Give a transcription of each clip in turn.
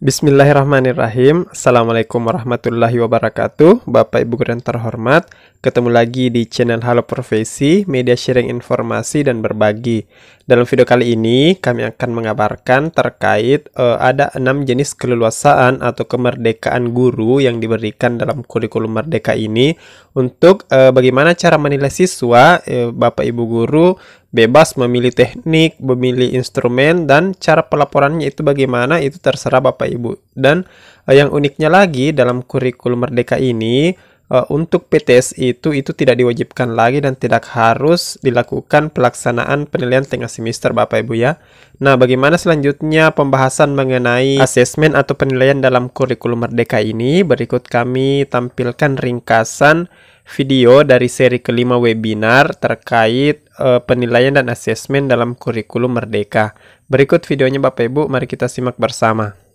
Bismillahirrahmanirrahim. Assalamualaikum warahmatullahi wabarakatuh. Bapak Ibu Guru yang terhormat Ketemu lagi di channel Halo Profesi Media sharing informasi dan berbagi. Dalam video kali ini kami akan mengabarkan terkait uh, Ada enam jenis keleluasaan atau kemerdekaan guru Yang diberikan dalam kurikulum merdeka ini. Untuk uh, bagaimana cara menilai siswa uh, Bapak Ibu Guru bebas memilih teknik, memilih instrumen, dan cara pelaporannya itu bagaimana itu terserah Bapak Ibu. Dan uh, yang uniknya lagi dalam kurikulum Merdeka ini uh, untuk PTS itu itu tidak diwajibkan lagi dan tidak harus dilakukan pelaksanaan penilaian tengah semester Bapak Ibu ya. Nah, bagaimana selanjutnya pembahasan mengenai asesmen atau penilaian dalam kurikulum Merdeka ini? Berikut kami tampilkan ringkasan video dari seri kelima webinar terkait uh, penilaian dan asesmen dalam kurikulum Merdeka. Berikut videonya Bapak Ibu, mari kita simak bersama.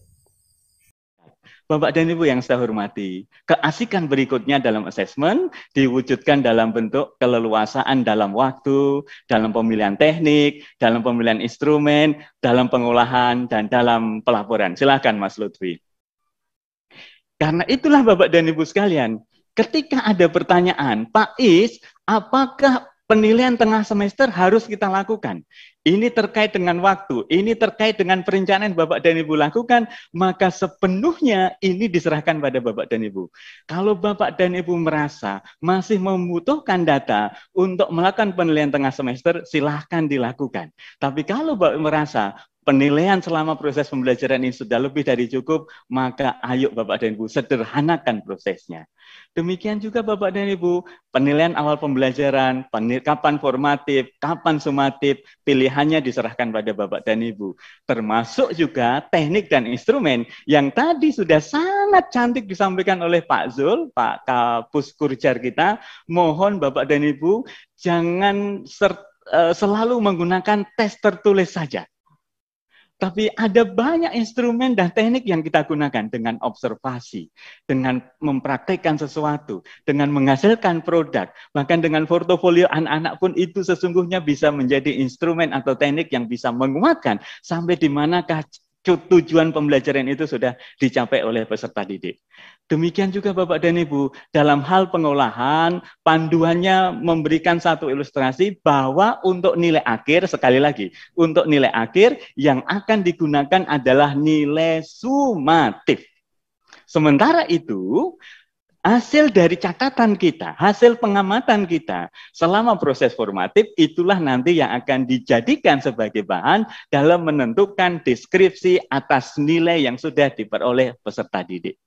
Bapak dan Ibu yang saya hormati, keasikan berikutnya dalam asesmen diwujudkan dalam bentuk keleluasaan dalam waktu, dalam pemilihan teknik, dalam pemilihan instrumen, dalam pengolahan, dan dalam pelaporan. Silakan Mas Lutfi. Karena itulah Bapak dan Ibu sekalian, ketika ada pertanyaan, Pak Is, apakah penilaian tengah semester harus kita lakukan? Ini terkait dengan waktu, ini terkait dengan perencanaan Bapak dan Ibu lakukan, maka sepenuhnya ini diserahkan pada Bapak dan Ibu. Kalau Bapak dan Ibu merasa masih membutuhkan data untuk melakukan penilaian tengah semester, silahkan dilakukan. Tapi kalau Bapak merasa penilaian selama proses pembelajaran ini sudah lebih dari cukup, maka ayo Bapak dan Ibu sederhanakan prosesnya. Demikian juga Bapak dan Ibu, penilaian awal pembelajaran, kapan formatif, kapan sumatif, pilihannya diserahkan pada Bapak dan Ibu. Termasuk juga teknik dan instrumen yang tadi sudah sangat cantik disampaikan oleh Pak Zul, Pak Kapus Kurjar kita. Mohon Bapak dan Ibu jangan eh, selalu menggunakan tes tertulis saja tapi ada banyak instrumen dan teknik yang kita gunakan dengan observasi, dengan mempraktekkan sesuatu, dengan menghasilkan produk, bahkan dengan portofolio anak-anak pun itu sesungguhnya bisa menjadi instrumen atau teknik yang bisa menguatkan sampai di manakah tujuan pembelajaran itu sudah dicapai oleh peserta didik. Demikian juga Bapak dan Ibu, dalam hal pengolahan, panduannya memberikan satu ilustrasi bahwa untuk nilai akhir, sekali lagi, untuk nilai akhir yang akan digunakan adalah nilai sumatif. Sementara itu, hasil dari catatan kita, hasil pengamatan kita selama proses formatif itulah nanti yang akan dijadikan sebagai bahan dalam menentukan deskripsi atas nilai yang sudah diperoleh peserta didik.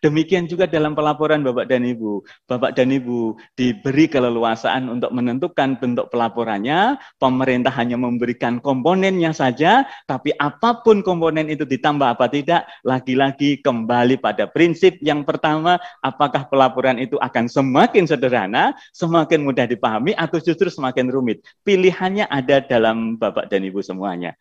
Demikian juga dalam pelaporan Bapak dan Ibu. Bapak dan Ibu diberi keleluasaan untuk menentukan bentuk pelaporannya. Pemerintah hanya memberikan komponennya saja, tapi apa pun komponen itu ditambah apa tidak, lagi-lagi kembali pada prinsip yang pertama, apakah pelaporan itu akan semakin sederhana, semakin mudah dipahami, atau justru semakin rumit. Pilihannya ada dalam Bapak dan Ibu semuanya.